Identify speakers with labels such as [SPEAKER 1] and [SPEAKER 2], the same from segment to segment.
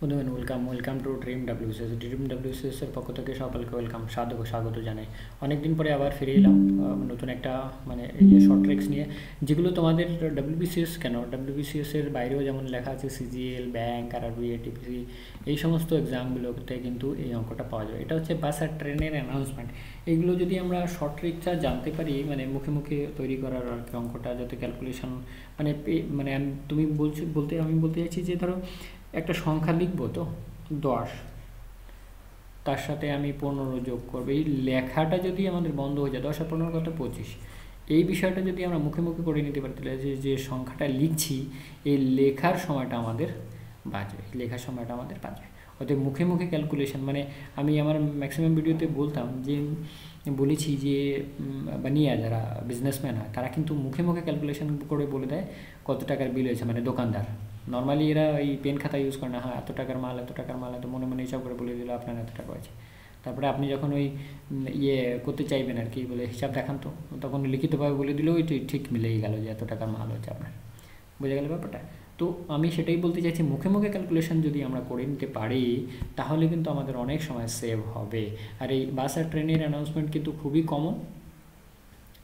[SPEAKER 1] বন্ধুগণ welcome welcome to dream WCS dream ডাব্লিউসিএসের পক্ষ থেকে সকলকে ওয়েলকাম সাধক স্বাগত জানাই। অনেক দিন পরে আবার ফিরে এলাম নতুন একটা মানে শর্ট ট্রেক্স নিয়ে, যেগুলো তোমাদের ডাব্লিউবিসিএস কেন? ডাব্লিউবিসিএসের বাইরেও যেমন লেখা আছে সিজিএল ব্যাঙ্ক আর আরবি এটিপিসি এই সমস্ত এক্সামগুলোতে কিন্তু এই অঙ্কটা পাওয়া যাবে এটা হচ্ছে বাস আর ট্রেনের অ্যানাউন্সমেন্ট এইগুলো যদি আমরা শর্ট ট্রিকটা জানতে পারি মানে মুখে মুখে তৈরি করার আর কি অঙ্কটা, যাতে ক্যালকুলেশন মানে মানে তুমি বলছি, বলতে, আমি বলতে চাইছি যে ধরো একটা সংখ্যা লিখব তো? দশ। তার সাথে আমি পনেরো যোগ করব। এই লেখাটা যদি আমাদের বন্ধ হয়ে যায়, দশ আর পনেরো কত? পঁচিশ। এই বিষয়টা যদি আমরা মুখে মুখে করে নিতে পারি, তাহলে যে যে সংখ্যাটা লিখছি, এই লেখার সময়টা আমাদের বাঁচবে। লেখার সময়টা আমাদের বাঁচবে। অতএব মুখে মুখে ক্যালকুলেশন মানে আমি আমার ম্যাক্সিমাম ভিডিওতে বলতাম যে, বলেছি যে বানিয়া যারা বিজনেসম্যান হয়, তারা কিন্তু মুখে মুখে ক্যালকুলেশন করে বলে দেয় কত টাকার বিল হয়েছে মানে দোকানদার। নর্মালি এরা এই পেন খাতা ইউজ করে না। হ্যাঁ এত টাকার মাল, এত টাকার মাল, এত মনে মনে হিসাব করে বলে দিল, আপনার এত টাকা আছে তারপরে আপনি যখন ওই ইয়ে করতে চাইবেন আর কি, বলে হিসাব দেখান তো, তখন লিখিতভাবে বলে দিলেও ওই ঠিক মিলেই গেল যে এত টাকার মাল হচ্ছে আপনার। বোঝা গেল ব্যাপারটা? তো আমি সেটাই বলতে চাইছি, মুখে মুখে ক্যালকুলেশন যদি আমরা করে নিতে পারি, তাহলে কিন্তু আমাদের অনেক সময় সেভ হবে। আর এই বাস আর ট্রেনের অ্যানাউন্সমেন্ট কিন্তু খুবই কমন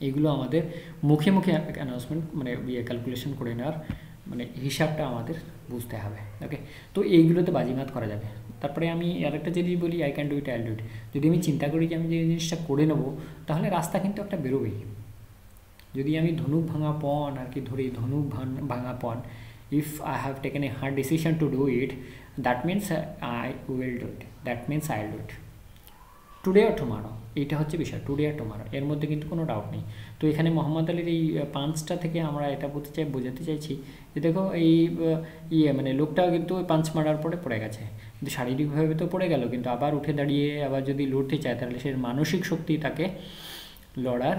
[SPEAKER 1] এগুলো আমাদের মুখে মুখে অ্যানাউন্সমেন্ট মানে ইয়ে ক্যালকুলেশন করে নেওয়ার মানে হিসাবটা আমাদের বুঝতে হবে ওকে তো এইগুলোতে বাজিমাত করা যাবে তারপরে আমি আরেকটা জিনিস বলি I can do it I do it যদি আমি চিন্তা করি যে আমি যে জিনিসটা করে নেব তাহলে রাস্তা কিন্তু একটা বেরোবেই যদি আমি ধনুক ভাঙা পণ আর কি ধরি ধনুক ভাঙা পণ if I have taken a hard decision to do it, that means I will do it. That means I'll do it. Today R tomorrow এইটা হচ্ছে বিষয় টুডে আর টুমারো এর মধ্যে কিন্তু কোনো ডাউট নেই। তো এখানে মোহাম্মদ আলীর এই পাঁচটা থেকে আমরা এটা বলতে চাই, বোঝাতে চাইছি যে দেখো এই ইয়ে মানে লোকটাও কিন্তু ওই পাঁচ মারার পরে পড়ে গেছে। কিন্তু শারীরিকভাবে তো পড়ে গেল, কিন্তু আবার উঠে দাঁড়িয়ে আবার যদি লড়তে চায়, তাহলে সে মানসিক শক্তি তাকে লড়ার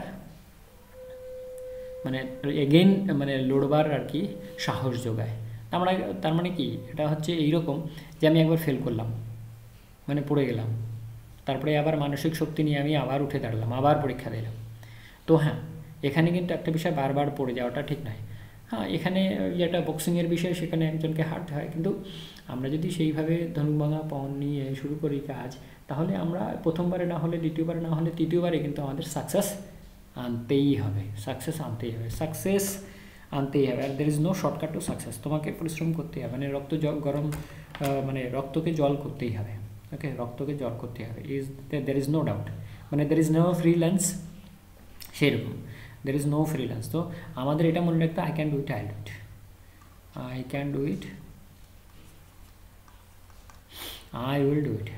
[SPEAKER 1] মানে এগেইন মানে লড়বার আর কি সাহস যোগায়। তার মানে তার মানে কি? এটা হচ্ছে এইরকম যে আমি একবার ফেল করলাম মানে পড়ে গেলাম। তারপরে আবার মানসিক শক্তি নিয়ে আমি আবার উঠে দাঁড়ালাম, আবার পরীক্ষা দিলাম। তো হ্যাঁ এখানে কিন্তু একটা বিষয় বারবার পড়ে যাওয়াটা ঠিক নয়। হ্যাঁ এখানে যেটা বক্সিংয়ের বিষয়, সেখানে একজনকে হারতে হয়। কিন্তু আমরা যদি সেইভাবে ধনুভাঙা পণ নিয়ে শুরু করি কাজ, তাহলে আমরা প্রথমবারে না হলে, দ্বিতীয়বারে না হলে, তৃতীয়বারে কিন্তু আমাদের সাকসেস আনতেই হবে। সাকসেস আনতেই হবে। সাকসেস আনতেই হবে। আর there is no shortcut to success তোমাকে পরিশ্রম করতেই হবে। মানে রক্ত জল গরম মানে রক্তকে জল করতেই হবে। ওকে রক্তকে জল করতেই হবে। Is there is no doubt মানে দের ইজ নো ফ্রিল্যান্স সেরকম। দের ইজ নো ফ্রিল্যান্স তো আমাদের এটা মনে রাখতে I can do it I do it I can do it I will do it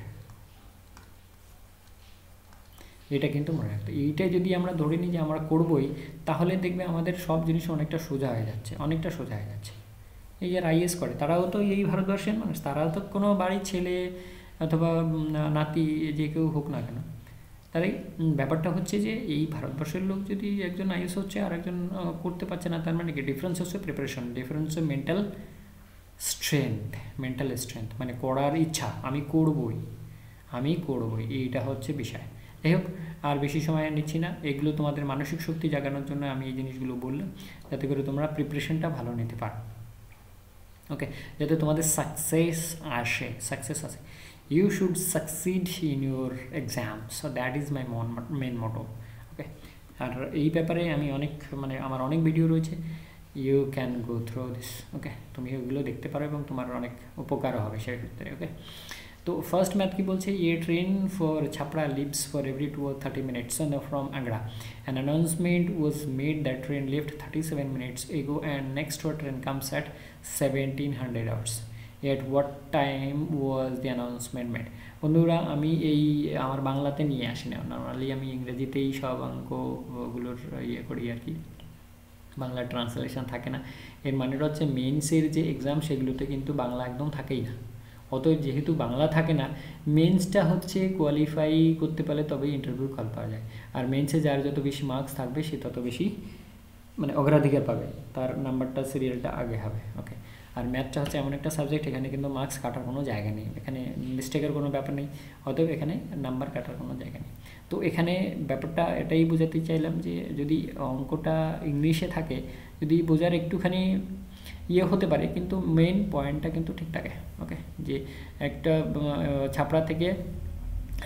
[SPEAKER 1] এটা কিন্তু মনে রাখতে এইটাই যদি আমরা ধরে নিই যে আমরা করবই, তাহলে দেখবে আমাদের সব জিনিস অনেকটা সোজা হয়ে যাচ্ছে, অনেকটা সোজা হয়ে যাচ্ছে। এই যারা আইএস করে, তারাও তো এই ভারতবর্ষের মানুষ, তারাও তো কোনো বাড়ির ছেলে অথবা নাতি যে কেউ হোক না কেন তাই ব্যাপারটা হচ্ছে যে, এই ভারতবর্ষের লোক যদি একজন আইএস হচ্ছে আর একজন করতে পারছে না, তার মানে কি? ডিফারেন্স হচ্ছে প্রিপারেশন ডিফারেন্স হচ্ছে মেন্টাল স্ট্রেংথ মেন্টাল স্ট্রেংথ মানে করার ইচ্ছা, আমি করবই আমি করবই, এইটা হচ্ছে বিষয়। যাই হোক, আর বেশি সময় নিচ্ছি না, এগুলো তোমাদের মানসিক শক্তি জাগানোর জন্য আমি এই জিনিসগুলো বললাম, যাতে করে তোমরা প্রিপারেশনটা ভালো নিতে পারো। ওকে যাতে তোমাদের সাকসেস আসে সাকসেস আসে। You should succeed in your exam so that is my main main motto ওকে আর এই ব্যাপারে আমি অনেক মানে আমার অনেক ভিডিও রয়েছে। You can go through this okay তুমি ওগুলো দেখতে পারো এবং তোমার অনেক উপকারও হবে সেক্ষেত্রে ওকে তো ফার্স্ট ম্যাথ কি বলছে? A train for Chhapra leaves for every two thirty minutes from Agra an announcement was made that train left thirty seven minutes ago and next train comes at seventeen hundred hours at what time was the announcement made বন্ধুরা, আমি এই আমার বাংলাতে নিয়ে আসি না normally আমি ইংরেজিতেই সব অঙ্কগুলোর ইয়ে করি আর কি। বাংলা ট্রান্সলেশন থাকে না। এর মানেটা হচ্ছে মেন্সের যে এক্সাম সেগুলোতে কিন্তু বাংলা একদম থাকেই না। অতএব যেহেতু বাংলা থাকে না মেন্সটা হচ্ছে কোয়ালিফাই করতে পারলে তবেই ইন্টারভিউ কল পাওয়া যায়। আর মেন্সে যার যত বেশি মার্কস থাকবে, সে তত বেশি মানে অগ্রাধিকার পাবে। তার নাম্বারটা সিরিয়ালটা আগে হবে। ওকে আর ম্যাথটা হচ্ছে এমন একটা সাবজেক্ট এখানে কিন্তু মার্কস কাটার কোনো জায়গা নেই। এখানে মিস্টেকের কোনো ব্যাপার নেই। অতএব এখানে নাম্বার কাটার কোনো জায়গা নেই। তো এখানে ব্যাপারটা এটাই বোঝাতে চাইলাম যে, যদি অঙ্কটা ইংলিশে থাকে, যদি বোঝার একটুখানি ইয়ে হতে পারে, কিন্তু মেইন পয়েন্টটা কিন্তু ঠিক থাকে ওকে যে একটা ছাপড়া থেকে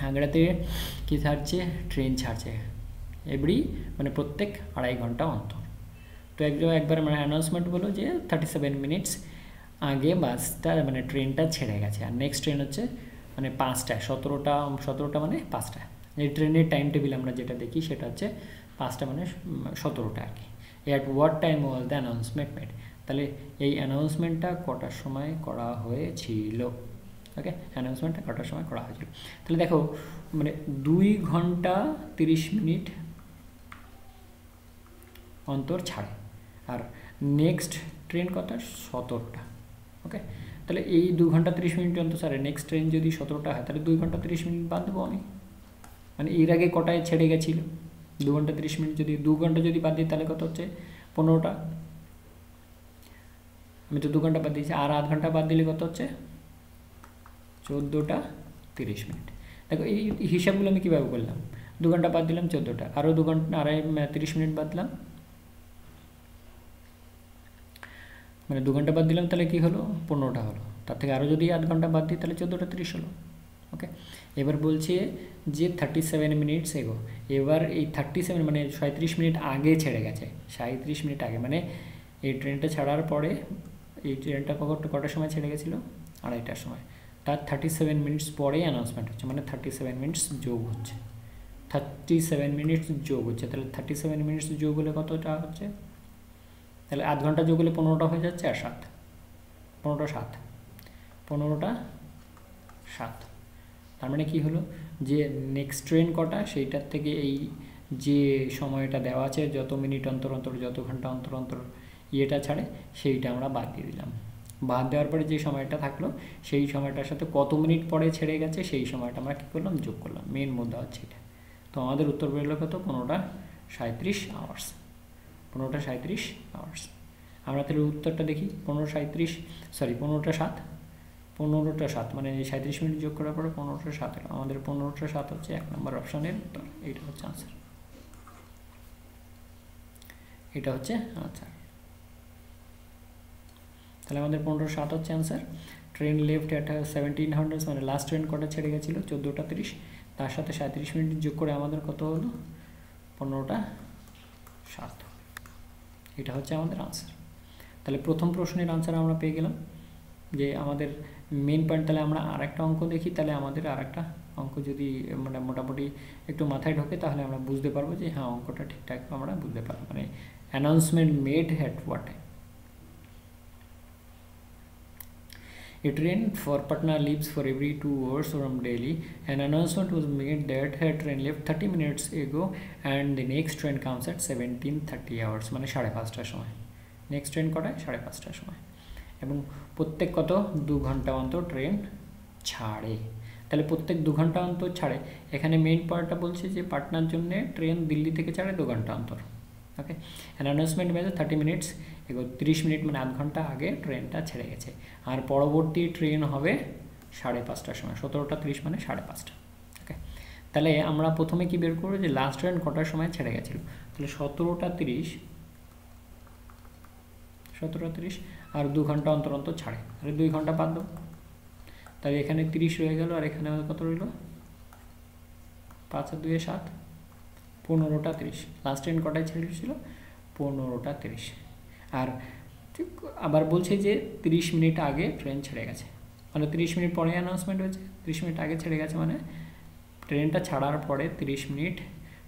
[SPEAKER 1] হাগড়াতে কী ছাড়ছে? ট্রেন ছাড়ছে। এভরি মানে প্রত্যেক আড়াই ঘণ্টা অন্তর। তো একজন একবার মানে অ্যানাউন্সমেন্ট বলো যে থার্টি সেভেন মিনিটস আগে বাসটা মানে ট্রেনটা ছেড়ে গেছে। আর নেক্সট ট্রেন হচ্ছে মানে পাঁচটায়, সতেরোটা সতেরোটা মানে পাঁচটায়। এই ট্রেনের টাইম টেবিল আমরা যেটা দেখি, সেটা হচ্ছে পাঁচটা মানে সতেরোটা আর কি। At what time was the announcement made তাহলে এই অ্যানাউন্সমেন্টটা কটার সময় করা হয়েছিল? ওকে অ্যানাউন্সমেন্টটা কটার সময় করা হয়েছিল? তাহলে দেখো মানে দুই ঘণ্টা তিরিশ মিনিট অন্তর ছাড়ে। আর নেক্সট ট্রেন কটা সতেরোটা। ওকে তাহলে এই দু ঘণ্টা তিরিশ মিনিট অন্তর ছাড়ে নেক্সট ট্রেন যদি সতেরোটা হয়, তাহলে দুই ঘণ্টা তিরিশ মিনিট বাদ দেবো আমি। মানে এর আগে কটায় ছেড়ে গেছিল? দু ঘণ্টা তিরিশ মিনিট যদি, দু ঘণ্টা যদি বাদ দিই, তাহলে কত হচ্ছে? পনেরোটা। আমি তো দু ঘণ্টা বাদ দিয়েছি, আর আধ ঘণ্টা বাদ দিলে কত হচ্ছে? চোদ্দোটা তিরিশ মিনিট। দেখো, এই হিসাবগুলো আমি কীভাবে করলাম? দু ঘণ্টা বাদ দিলাম চোদ্দোটা, আরও দু ঘণ্টা, আড়াই, তিরিশ মিনিট বাদ দিলাম। মানে দু ঘণ্টা বাদ দিলাম, তাহলে কী হলো? পনেরোটা হলো। তার থেকে আরও যদি আধ ঘণ্টা বাদ দিই, তাহলে চোদ্দোটা তিরিশ হলো। ওকে এবার বলছে যে থার্টি সেভেন মিনিটস এগো। এবার এই থার্টি সেভেন মানে সাঁত্রিশ মিনিট আগে ছেড়ে গেছে। সাঁত্রিশ মিনিট আগে। মানে এই ট্রেনটা ছাড়ার পরে এই ট্রেনটা কখন, কটার সময় ছেড়ে গেছিল? আড়াইটার সময়। তার থার্টি সেভেন মিনিটস পরেই অ্যানাউন্সমেন্ট হচ্ছে। মানে থার্টি সেভেন মিনিটস যোগ হচ্ছে। থার্টি সেভেন মিনিটস যোগ হচ্ছে। তাহলে থার্টি সেভেন মিনিটস যোগ হলে কতটা হচ্ছে? তাহলে আধ ঘণ্টা যোগ হলে পনেরোটা হয়ে যাচ্ছে আর সাত। পনেরোটা সাত। পনেরোটা সাত। তার মানে কি হলো? যে নেক্সট ট্রেন কটা, সেইটার থেকে এই যে সময়টা দেওয়া আছে, যত মিনিট অন্তর অন্তর, যত ঘণ্টা অন্তর অন্তর ইয়েটা ছাড়ে, সেইটা আমরা বাদ দিয়ে দিলাম। বাদ দেওয়ার পরে যে সময়টা থাকল, সেই সময়টার সাথে কত মিনিট পরে ছেড়ে গেছে, সেই সময়টা আমরা কী করলাম? যোগ করলাম। মেন মুদ্রা হচ্ছে এটা। তো আমাদের উত্তর বেরোলো কত? পনেরোটা সাঁত্রিশ আওয়ার্স পনেরোটা সাঁত্রিশ আওয়ার্স আমরা তাহলে উত্তরটা দেখি পনেরো সাঁত্রিশ সরি পনেরোটা সাত। পনেরোটা সাত মানে সাঁত্রিশ মিনিট যোগ করার পরে পনেরোটা সাত। আমাদের পনেরোটা সাত হচ্ছে এক নম্বর অপশানের উত্তর। এইটা হচ্ছে আনসার এটা হচ্ছে আনসার তাহলে আমাদের পনেরো সাত হচ্ছে answer train left at seventeen hundred মানে লাস্ট ট্রেন কটা ছেড়ে গেছিল? চোদ্দোটা তিরিশ। তার সাথে সাঁত্রিশ মিনিট যোগ করে আমাদের কত হলো? পনেরোটা সাত এটা হচ্ছে আমাদের আনসার তাহলে প্রথম প্রশ্নের আনসার আমরা পেয়ে গেলাম, যে আমাদের মেন পয়েন্ট তাহলে আমরা আর একটা অঙ্ক দেখি, তাহলে আমাদের আর একটা অঙ্ক যদি মানে মোটামুটি একটু মাথায় ঢোকে, তাহলে আমরা বুঝতে পারব যে হ্যাঁ অঙ্কটা ঠিকঠাক আমরা বুঝতে পারব। মানে announcement made at what A train for Patna leaves for every two hours from Delhi. An announcement was made that her train left 30 minutes ago and the next train comes at 17:30 hours মানে সাড়ে পাঁচটার সময় next train কটায় সাড়ে পাঁচটার সময় এবং প্রত্যেক কত দু ঘণ্টা অন্তর ট্রেন ছাড়ে তাহলে প্রত্যেক দু ঘণ্টা অন্তর ছাড়ে এখানে মেইন পয়েন্টটা বলছে যে পাটনার জন্য ট্রেন দিল্লি থেকে ছাড়ে দু ঘণ্টা অন্তর okay announcement made thirty minutes ago তিরিশ মিনিট মানে আধ ঘণ্টা আগে ট্রেনটা ছেড়ে গেছে। আর পরবর্তী ট্রেন হবে সাড়ে পাঁচটার সময়, সতেরোটা তিরিশ মানে সাড়ে পাঁচটা। ওকে তাহলে আমরা প্রথমে কি বের করব? যে লাস্ট ট্রেন কটার সময় ছেড়ে গেছিল? তাহলে সতেরোটা তিরিশ সতেরোটা তিরিশ আর দু ঘণ্টা অন্তর অন্তর ছাড়ে। তাহলে দুই ঘণ্টা বাদ দেবো তাহলে এখানে তিরিশ রয়ে গেল আর এখানে কত রইল? পাঁচ আর দুয়ে সাত। পনেরোটা তিরিশ। লাস্ট ট্রেন কটায় ছেড়েছিল পনেরোটা তিরিশ। আর আবার বলছে যে তিরিশ মিনিট আগে ট্রেন ছেড়ে গেছে। মানে তিরিশ মিনিট পরে অ্যানাউন্সমেন্ট হয়েছে। তিরিশ মিনিট আগে ছেড়ে গেছে মানে ট্রেনটা ছাড়ার পরে তিরিশ মিনিট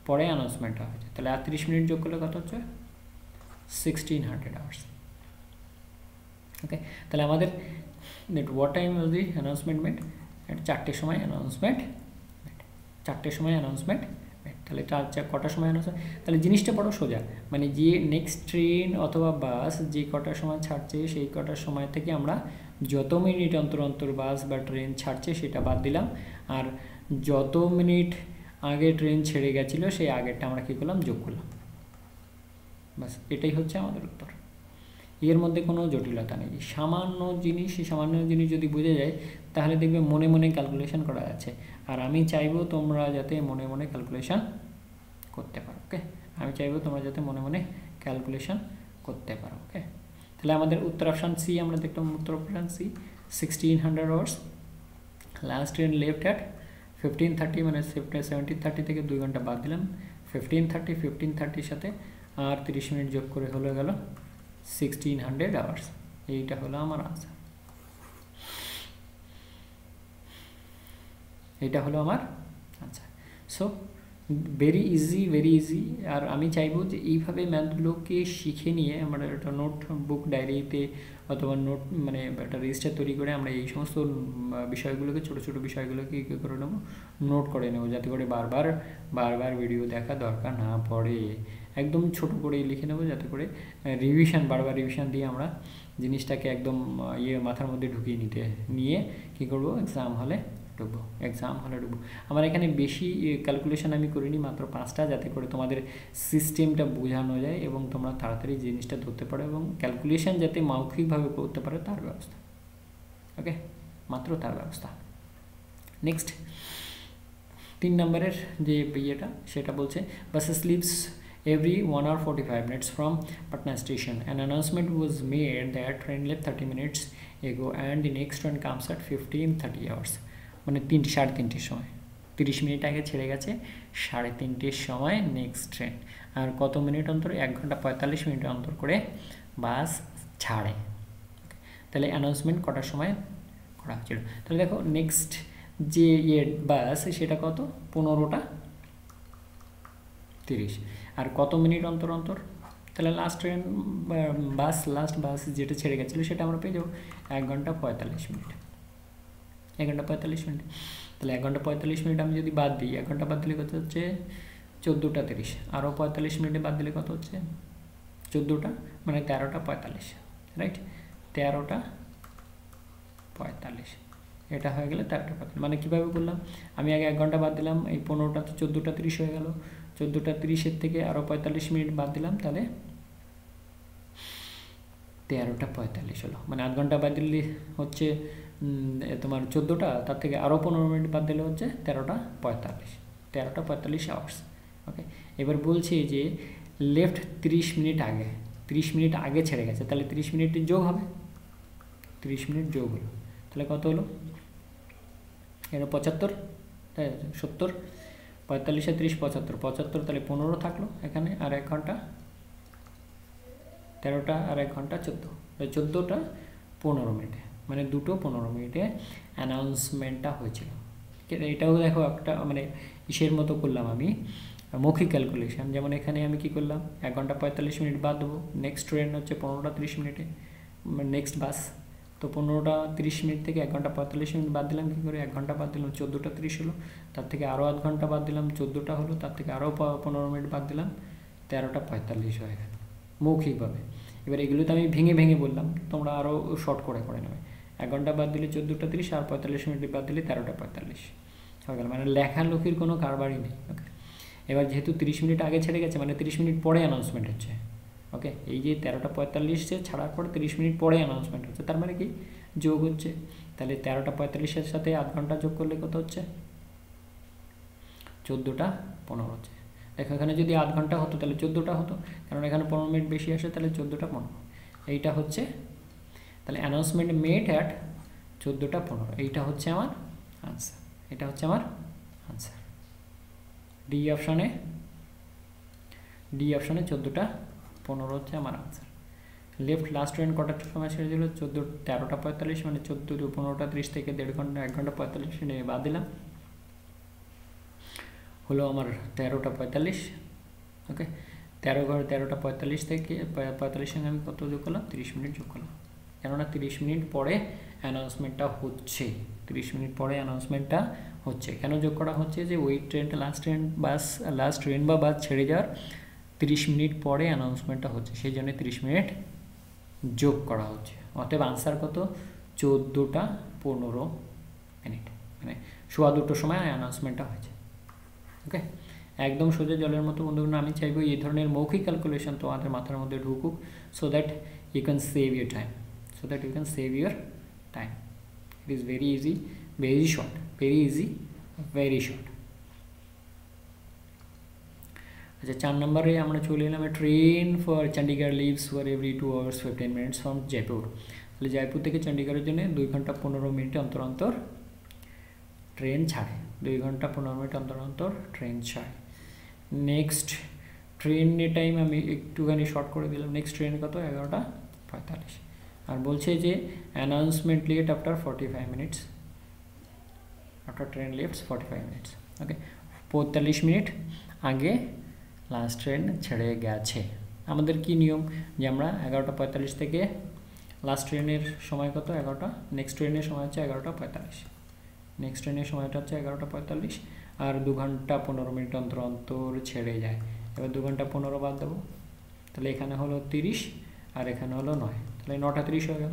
[SPEAKER 1] পরে অ্যানাউন্সমেন্টটা হয়েছে। তাহলে আর তিরিশ মিনিট যোগ করলে কত হচ্ছে? সিক্সটিন হান্ড্রেড আওয়ার্স ওকে তাহলে আমাদের what time was the announcement made চারটের সময় অ্যানাউন্সমেন্ট চারটের সময় অ্যানাউন্সমেন্ট তাহলে চার কটার সময় অ্যানাউন্সমেন্ট তাহলে জিনিসটা বড় সোজা। মানে যে নেক্সট ট্রেন অথবা বাস যে কটার সময় ছাড়ছে, সেই কটার সময় থেকে আমরা যত মিনিট অন্তর অন্তর বাস বা ট্রেন ছাড়ছে সেটা বাদ দিলাম। আর যত মিনিট আগে ট্রেন ছেড়ে গেছিল, সেই আগেরটা আমরা কী করলাম? যোগ করলাম। বাস এটাই হচ্ছে আমাদের উত্তর। এর মধ্যে কোনো জটিলতা নেই। সামান্য জিনিস সামান্য জিনিস যদি বুঝে যায়, তাহলে দেখবে মনে মনে ক্যালকুলেশন করা যাচ্ছে আর আমি চাইব তোমরা যাতে মনে মনে ক্যালকুলেশন করতে পারো ওকে আমি চাইব তোমরা যাতে মনে মনে ক্যালকুলেশন করতে পারো ওকে তাহলে আমাদের উত্তর অপশান সি আমরা দেখলাম উত্তর option C sixteen hundred hours last train left at fifteen thirty মানে সেভেন্টিন থার্টি থেকে দুই ঘণ্টা বাদ দিলাম। ফিফটিন থার্টি ফিফটিন থার্টির সাথে আর তিরিশ মিনিট যোগ করে হলে গেল সিক্সটিন হান্ড্রেড আওয়ার্স এইটা হলো আমার আনসার এটা হলো আমার আচ্ছা so very easy very easy আর আমি চাইব যে এইভাবে ম্যাথগুলোকে শিখে নিয়ে আমরা একটা নোট বুক ডায়েরিতে অথবা নোট মানে একটা রেজিস্টার তৈরি করে আমরা এই সমস্ত বিষয়গুলোকে, ছোটো ছোটো বিষয়গুলোকে কী করে নেব? নোট করে নেব, যাতে করে বারবার বারবার ভিডিও দেখা দরকার না পড়ে। একদম ছোট করে লিখে নেব, যাতে করে রিভিশন বারবার রিভিশন দিয়ে আমরা জিনিসটাকে একদম ইয়ে মাথার মধ্যে ঢুকিয়ে নিতে, নিয়ে কী করব? এক্সাম হলে ঢুকবো এক্সাম হলে ঢুকবো আমার এখানে বেশি ক্যালকুলেশন আমি করিনি, মাত্র পাঁচটা, যাতে করে তোমাদের সিস্টেমটা বোঝানো যায় এবং তোমরা তাড়াতাড়ি জিনিসটা ধরতে পারো এবং ক্যালকুলেশন যাতে মৌখিকভাবে করতে পারো, তার ব্যবস্থা ওকে মাত্র তার ব্যবস্থা নেক্সট তিন নম্বরের যে ইয়েটা, সেটা বলছে বাসে স্লিপস every 1 hour 45 minutes from Patna station. An announcement was made that train left 30 minutes ago and the next train comes at 15:30 hours. মানে তিনটে, সাড়ে তিনটের সময়। তিরিশ মিনিট আগে ছেড়ে গেছে, সাড়ে তিনটের সময় নেক্সট ট্রেন আর কত মিনিট অন্তর? এক ঘণ্টা পঁয়তাল্লিশ মিনিট অন্তর করে বাস ছাড়ে। তাহলে অ্যানাউন্সমেন্ট কটার সময় করা হয়েছিল? তাহলে দেখো নেক্সট যে ইয়ে বাস, সেটা কত? পনেরোটা। তিরিশ। আর কত মিনিট অন্তর অন্তর? তাহলে last train bus last bus যেটা ছেড়ে গেছিল, সেটা আমরা পেয়ে যাব এক ঘণ্টা পঁয়তাল্লিশ মিনিট। এক ঘণ্টা পঁয়তাল্লিশ মিনিট। তাহলে এক ঘণ্টা পঁয়তাল্লিশ মিনিট আমি যদি বাদ দিই এক ঘণ্টা বাদ দিলে কত হচ্ছে? চোদ্দোটা তিরিশ। আরও পঁয়তাল্লিশ মিনিটে বাদ দিলে কত হচ্ছে? চোদ্দোটা মানে তেরোটা পঁয়তাল্লিশ রাইট তেরোটা পঁয়তাল্লিশ। এটা হয়ে গেলে তেরোটা পঁয়তাল্লিশ। মানে কীভাবে করলাম আমি আগে এক ঘণ্টা বাদ দিলাম, এই পনেরোটা চোদ্দোটা তিরিশ হয়ে গেল। চোদ্দোটা তিরিশের থেকে আরও পঁয়তাল্লিশ মিনিট বাদ দিলাম, তাহলে তেরোটা পঁয়তাল্লিশ হলো। মানে আধ ঘণ্টা বাদ দিলে হচ্ছে তোমার চোদ্দোটা, তার থেকে আরও পনেরো মিনিট বাদ দিলে হচ্ছে তেরোটা পঁয়তাল্লিশ। তেরোটা পঁয়তাল্লিশ আওয়ার্স ওকে এবার বলছি যে লেফট তিরিশ মিনিট আগে, তিরিশ মিনিট আগে ছেড়ে গেছে, তাহলে তিরিশ মিনিট যোগ হবে? তিরিশ মিনিট যোগ হলো। তাহলে কত হলো? এটা পঁচাত্তর, তাই সত্তর, পঁয়তাল্লিশে তিরিশ পঁচাত্তর পঁচাত্তর তাহলে পনেরো থাকল এখানে, আর এক ঘণ্টা, তেরোটা আর এক ঘণ্টা চোদ্দ। চোদ্দোটা পনেরো মিনিটে। মানে দুটো পনেরো মিনিটে অ্যানাউন্সমেন্টটা হয়েছিল। এটাও দেখো একটা মানে ইসের মতো করলাম আমি। মৌখিক ক্যালকুলেশন যেমন এখানে আমি কি করলাম, এক ঘণ্টা পঁয়তাল্লিশ মিনিট বাদ দেবো নেক্সট ট্রেন হচ্ছে পনেরোটা তিরিশ মিনিটে নেক্সট বাস তো পনেরোটা তিরিশ মিনিট থেকে এক ঘণ্টা পঁয়তাল্লিশ মিনিট বাদ দিলাম, কী করে? এক ঘণ্টা বাদ দিলাম, চোদ্দোটা তিরিশ হলো, তার থেকে আরও আধ ঘণ্টা বাদ দিলাম, চোদ্দোটা হলো, তার থেকে আরও পনেরো মিনিট বাদ দিলাম, তেরোটা পঁয়তাল্লিশ হয়ে গেল, মৌখিকভাবে। এবার এগুলো তো আমি ভেঙে ভেঙে বললাম, তোমরা আরও শর্ট করে করে নেবে। এক ঘণ্টা বাদ দিলে চোদ্দোটা তিরিশ, আর পঁয়তাল্লিশ মিনিট বাদ দিলে তেরোটা পঁয়তাল্লিশ। হয়ে গেল। মানে লেখালেখির কোনো কারবারই নেই ওকে এবার যেহেতু তিরিশ মিনিট আগে ছেড়ে গেছে মানে তিরিশ মিনিট পরে অ্যানাউন্সমেন্ট হচ্ছে ওকে এই যে তেরোটা পঁয়তাল্লিশে ছাড়ার পর তিরিশ মিনিট পরে অ্যানাউন্সমেন্ট হচ্ছে, তার মানে কি? যোগ হচ্ছে। তাহলে তেরোটা পঁয়তাল্লিশের সাথে আধ ঘণ্টা যোগ করলে কত হচ্ছে? চোদ্দোটা পনেরো হচ্ছে। দেখো, এখানে যদি আধ ঘণ্টা হতো, তাহলে চোদ্দোটা হতো। কারণ এখানে পনেরো মিনিট বেশি আসে, তাহলে চোদ্দোটা পনেরো। এইটা হচ্ছে তাহলে অ্যানাউন্সমেন্ট মেড অ্যাট চোদ্দোটা পনেরো। এইটা হচ্ছে আমার আনসার এটা হচ্ছে আমার আনসার ডি অপশানে ডি অপশানে চোদ্দোটা পনেরো হচ্ছে আমার আনসার লেফট লাস্ট ট্রেন কটার সময় ছেড়ে দিল, চোদ্দ, তেরোটা পঁয়তাল্লিশ মানে চোদ্দ পনেরোটা ত্রিশ থেকে দেড় ঘণ্টা, এক ঘণ্টা পঁয়তাল্লিশ মিনিট বাদ দিলাম। হলো আমার তেরোটা পঁয়তাল্লিশ ওকে তেরো ঘর তেরোটা পঁয়তাল্লিশ থেকে পঁয়তাল্লিশ সঙ্গে আমি কত যোগ করলাম? তিরিশ মিনিট যোগ করলাম। কেননা তিরিশ মিনিট পরে অ্যানাউন্সমেন্টটা হচ্ছে। তিরিশ মিনিট পরে অ্যানাউন্সমেন্টটা হচ্ছে। কেন যোগ করা হচ্ছে যে, ওই ট্রেনটা last train bus last train বা বাস ছেড়ে যাওয়ার তিরিশ মিনিট পরে অ্যানাউন্সমেন্টটা হচ্ছে। সেই জন্য তিরিশ মিনিট যোগ করা হচ্ছে। অতএব আনসার কত? চোদ্দোটা পনেরো মিনিট। মানে সোয়া দুটোর সময় অ্যানাউন্সমেন্টটা হয়েছে। ওকে একদম সোজা জলের মতো বন্ধুগুলো আমি চাইব এই ধরনের মৌখিক ক্যালকুলেশন তোমাদের মাথার মধ্যে ঢুকুক so that you can save your time so that you can save your time it is very easy very short very easy very short আচ্ছা চার নম্বরে আমরা চলে এলাম train for Chandigarh leaves for every two hours fifteen minutes from Jaipur তাহলে জয়পুর থেকে চণ্ডীগড়ের জন্য দুই ঘণ্টা পনেরো মিনিট অন্তর অন্তর ট্রেন ছাড়ে। দুই ঘণ্টা পনেরো মিনিট অন্তর অন্তর ট্রেন ছাড়ে। নেক্সট ট্রেনের টাইম আমি একটুখানি শর্ট করে দিলাম। নেক্সট ট্রেন কত? এগারোটা পঁয়তাল্লিশ। আর বলছে যে announcement late after forty five minutes after train lefts forty five minutes okay পঁয়তাল্লিশ মিনিট আগে লাস্ট ট্রেন ছেড়ে গেছে। আমাদের কি নিয়ম? যে আমরা এগারোটা পঁয়তাল্লিশ থেকে লাস্ট ট্রেনের সময় কত? এগারোটা? নেক্সট ট্রেনের সময় হচ্ছে এগারোটা পঁয়তাল্লিশ। নেক্সট ট্রেনের সময়টা হচ্ছে এগারোটা পঁয়তাল্লিশ আর দু ঘণ্টা পনেরো মিনিট অন্তর অন্তর ছেড়ে যায়। এবার দু ঘণ্টা পনেরো বাদ দেবো। তাহলে এখানে হলো তিরিশ আর এখানে হলো নয়। তাহলে নটা তিরিশ হয়ে গেল।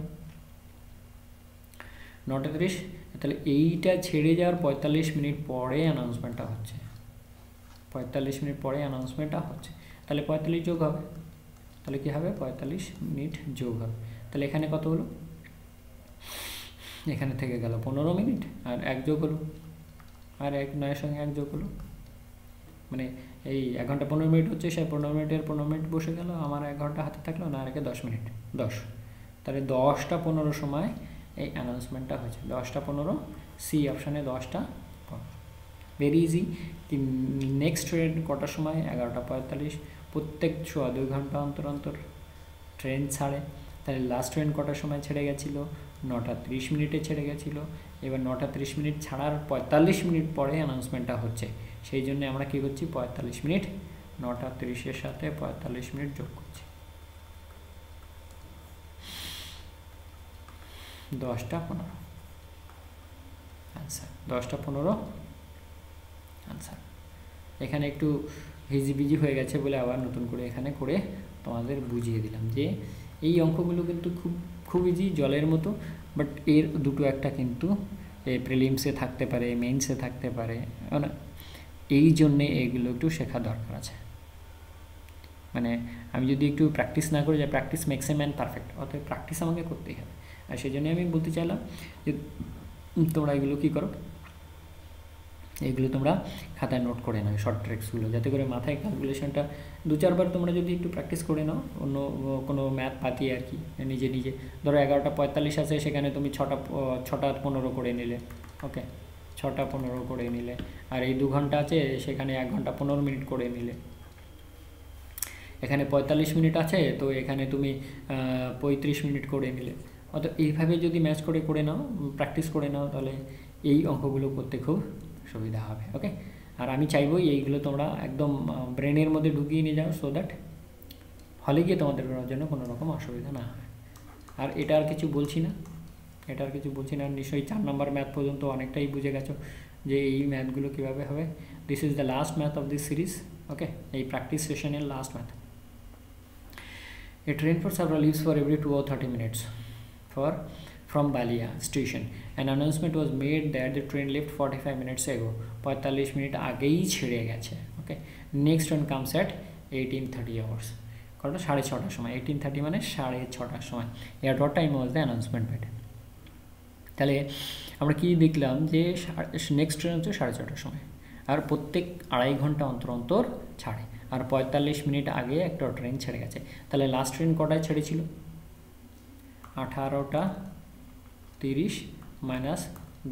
[SPEAKER 1] নটা তিরিশ, তাহলে এইটা ছেড়ে যাওয়ার পঁয়তাল্লিশ মিনিট পরে অ্যানাউন্সমেন্টটা হচ্ছে। পঁয়তাল্লিশ মিনিট পরে অ্যানাউন্সমেন্টটা হচ্ছে। তাহলে পঁয়তাল্লিশ যোগ হবে। তাহলে কী হবে? পঁয়তাল্লিশ মিনিট যোগ হবে। তাহলে এখানে কত হলো? এখানে থেকে গেল পনেরো মিনিট, আর এক যোগ হলো। আর এক নয়ের সঙ্গে এক যোগ হলো। মানে এই এক ঘণ্টা পনেরো মিনিট হচ্ছে, সে পনেরো মিনিটের পনেরো মিনিট বসে গেল। আমার এক ঘণ্টা হাতে থাকল, না আরেকে দশ মিনিট। দশ। তাহলে দশটা পনেরো সময় এই অ্যানাউন্সমেন্টটা হয়েছে। দশটা পনেরো সি অপশানে দশটা ভেরি ইজি নেক্সট ট্রেন কটার সময়? এগারোটা পঁয়তাল্লিশ। প্রত্যেক সোয়া দুই ঘণ্টা অন্তর অন্তর ট্রেন ছাড়ে। তাহলে লাস্ট ট্রেন কটার সময় ছেড়ে গেছিল? নটা ত্রিশ মিনিটে ছেড়ে গেছিল। এবার নটা ত্রিশ মিনিট ছাড়ার পঁয়তাল্লিশ মিনিট পরে অ্যানাউন্সমেন্টটা হচ্ছে। সেই জন্য আমরা কী করছি? পঁয়তাল্লিশ মিনিট, নটা তিরিশের সাথে পঁয়তাল্লিশ মিনিট যোগ করছি দশটা পনেরো। আনসার দশটা পনেরো। আনসার এখানে একটু হিজিবিজি হয়ে গেছে বলে আবার নতুন করে এখানে করে তোমাদের বুঝিয়ে দিলাম যে এই অঙ্কগুলো কিন্তু খুব খুব ইজি জলের মতো বাট এর দুটো একটা কিন্তু প্রিলিমসে থাকতে পারে মেইনসে থাকতে পারে মানে এই জন্যে এগুলো একটু শেখা দরকার আছে। মানে আমি যদি একটু প্র্যাকটিস না করি যে প্র্যাকটিস মেক্স ম্যান পারফেক্ট অতএব প্র্যাকটিস আমাকে করতেই হবে। আর সেই জন্য আমি বলতে চাইলাম যে তোমরা এগুলো কী করো? এগুলো তোমরা খাতায় নোট করে নাও শর্ট ট্রিক্সগুলো যাতে করে মাথায় ক্যালকুলেশনটা দু চারবার তোমরা যদি একটু প্র্যাকটিস করে নাও, অন্য, কোনো ম্যাথ পাতিয়ে আর কি, নিজে নিজে। ধরো এগারোটা পঁয়তাল্লিশ আছে, সেখানে তুমি ছটা ছটা পনেরো করে নিলে ওকে ছটা পনেরো করে নিলে। আর এই দু ঘণ্টা আছে, সেখানে এক ঘণ্টা পনেরো মিনিট করে নিলে। এখানে পঁয়তাল্লিশ মিনিট আছে, তো এখানে তুমি পঁয়ত্রিশ মিনিট করে নিলে। অত এইভাবে যদি ম্যাচ করে করে নাও প্র্যাকটিস করে নাও, তাহলে এই অঙ্কগুলো করতে খুব সুবিধা হবে ওকে আর আমি চাইব এইগুলো তোমরা একদম ব্রেনের মধ্যে ঢুকিয়ে নিয়ে যাও সো দ্যাট হলে গিয়ে তোমাদের জন্য কোনো রকম অসুবিধা না হয়। আর এটা আর কিছু বলছি না? এটা আর কিছু বলছি না? নিশ্চয়ই চার নম্বর ম্যাথ পর্যন্ত অনেকটাই বুঝে গেছো যে এই ম্যাথগুলো কীভাবে হবে। This is the last math of this series okay এই প্র্যাকটিস সেশনের last math A train for several leaves for every 2 or 30 minutes for, from Balia station. An announcement was made that the train left 45 minutes ago. 45 minute আগেই ছেড়ে গেছে okay next train comes at eighteen thirty hours কটা? সাড়ে ছটার সময়। Eighteen thirty মানে সাড়ে ছটার সময়। At what time was the announcement made তাহলে আমরা কি দেখলাম যে নেক্সট ট্রেন হচ্ছে সাড়ে ছটার সময়। আর প্রত্যেক আড়াই ঘণ্টা অন্তর অন্তর ছাড়ে। আর পঁয়তাল্লিশ মিনিট আগে একটা ট্রেন ছেড়ে গেছে। তাহলে লাস্ট ট্রেন কটায় ছেড়েছিল? আঠারোটা তিরিশ মাইনাস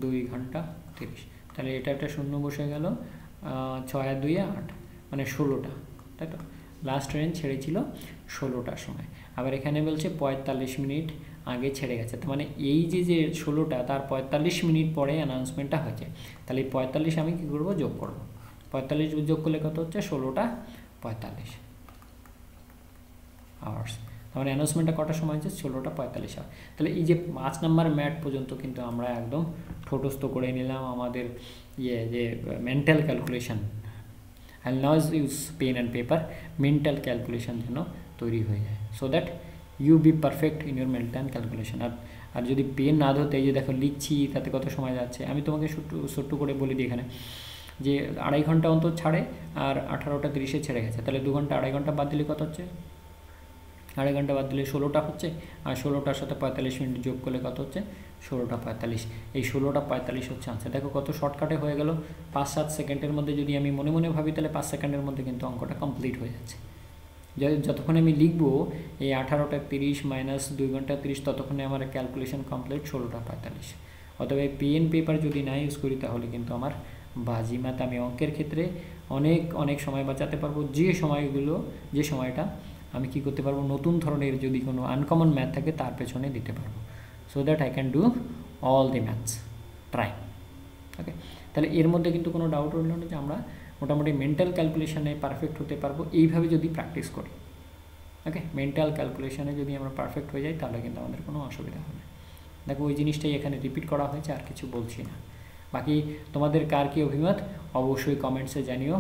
[SPEAKER 1] দুই ঘণ্টা তিরিশ। তাহলে এটা একটা শূন্য বসে গেল ছয় দুই আট মানে ষোলোটা, তাই তো? লাস্ট ট্রেন ছেড়েছিল ষোলোটার সময়। আবার এখানে বলছে পঁয়তাল্লিশ মিনিট আগে ছেড়ে গেছে। তার মানে এই যে যে ষোলোটা, তার পঁয়তাল্লিশ মিনিট পরে অ্যানাউন্সমেন্টটা হয়েছে। তাহলে এই পঁয়তাল্লিশ আমি কী করব? যোগ করব। পঁয়তাল্লিশ যোগ করলে কত হচ্ছে? ষোলোটা পঁয়তাল্লিশ। আওয়ার্স মানে অ্যানাউন্সমেন্টটা কটার সময় হচ্ছে ষোলোটা পঁয়তাল্লিশ আওয়ার তাহলে এই যে পাঁচ নাম্বার ম্যাট পর্যন্ত কিন্তু আমরা একদম ঠোঁটস্থ করে নিলাম আমাদের ইয়ে যে mental calculation I knows use pen and paper mental calculation যেন তৈরি হয়ে যায়। So that you be perfect in your mental calculation আর আর যদি পেন না ধরতে, এই যে দেখো লিখছি, তাতে কত সময় যাচ্ছে? আমি তোমাকে ছোট্ট ছোট্ট করে বলি দিই এখানে। যে আড়াই ঘণ্টা অন্তর ছাড়ে, আর আঠারোটা তিরিশে ছেড়ে গেছে। তাহলে দু ঘণ্টা, আড়াই ঘণ্টা বাদ দিলে কত হচ্ছে? আড়াই ঘণ্টা বাদ দিলে ষোলোটা হচ্ছে, আর ষোলোটার সাথে পঁয়তাল্লিশ মিনিট যোগ করলে কত হচ্ছে? ষোলোটা পঁয়তাল্লিশ। এই ষোলোটা পঁয়তাল্লিশ হচ্ছে আনসার দেখো কত শর্টকাটে হয়ে গেল। পাঁচ সাত সেকেন্ডের মধ্যে যদি আমি মনে মনে ভাবি, তাহলে পাঁচ সেকেন্ডের মধ্যে কিন্তু অঙ্কটা কমপ্লিট হয়ে যাচ্ছে। যতক্ষণে আমি লিখব, এই আঠারোটা তিরিশ মাইনাস দুই ঘণ্টা তিরিশ, ততক্ষণে আমার ক্যালকুলেশন কমপ্লিট ষোলোটা পঁয়তাল্লিশ। অথবা পেন পেপার যদি না ইউজ করি, তাহলে কিন্তু আমার বাজিমাত আমি অঙ্কের ক্ষেত্রে অনেক অনেক সময় বাঁচাতে পারব। যে সময়গুলো, যে সময়টা আমি কি করতে পারব? নতুন ধরনের যদি কোনো আনকমন ম্যাথ থাকে, তার পেছনে দিতে পারব। So that I can do all the maths try okay তাহলে এর মধ্যে কিন্তু কোনো ডাউট রইল না যে আমরা মোটামুটি মেন্টাল ক্যালকুলেশনে পারফেক্ট হতে পারব। এইভাবে যদি প্র্যাকটিস করি ওকে মেন্টাল ক্যালকুলেশনে যদি আমরা পারফেক্ট হয়ে যাই, তাহলে কিন্তু আমাদের কোনো অসুবিধা হবে দেখো, ওই জিনিসটাই এখানে রিপিট করা হয়েছে, আর কিছু বলছি না। বাকি তোমাদের কার কী অভিমত? অবশ্যই কমেন্টসে জানিও।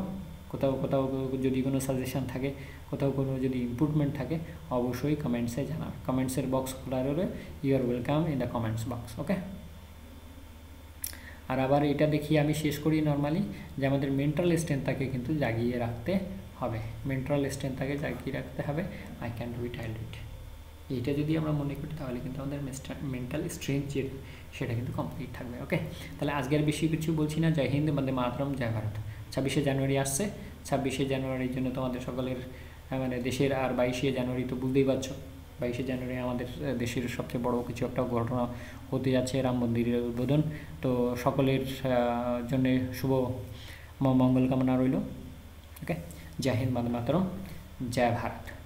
[SPEAKER 1] কোথাও কোথাও যদি কোনো সাজেশান থাকে, কোথাও কোনো যদি ইম্প্রুভমেন্ট থাকে, অবশ্যই কমেন্টসে জানাবে। কমেন্টসের বক্স খোলা রইলে you are welcome in the comments box okay আর আবার এটা দেখি আমি শেষ করি নর্মালি যে আমাদের মেন্টাল স্ট্রেংথটাকে কিন্তু জাগিয়ে রাখতে হবে। মেন্টাল স্ট্রেংথটাকে জাগিয়ে রাখতে হবে I can do it I it এইটা যদি আমরা মনে করি, তাহলে কিন্তু আমাদের মেন্টাল স্ট্রেংথ যে সেটা কিন্তু কমপ্লিট থাকবে ওকে তাহলে আজকের বেশি কিছু বলছি না। জয় হিন্দ, বন্দে মাতরম, জয় ভারত। ছাব্বিশে জানুয়ারি আসছে। ছাব্বিশে জানুয়ারির জন্য তোমাদের সকলের মানে দেশের আর বাইশে জানুয়ারি তো বুঝতেই পারছ। বাইশে জানুয়ারি আমাদের দেশের সবচেয়ে বড় কিছু একটা ঘটনা হতে যাচ্ছে রাম মন্দিরের উদ্বোধন। তো সকলের জন্যে শুভ মঙ্গল কামনা রইল। ওকে জয় হিন্দ বন্দে মাতরম। জয় ভারত।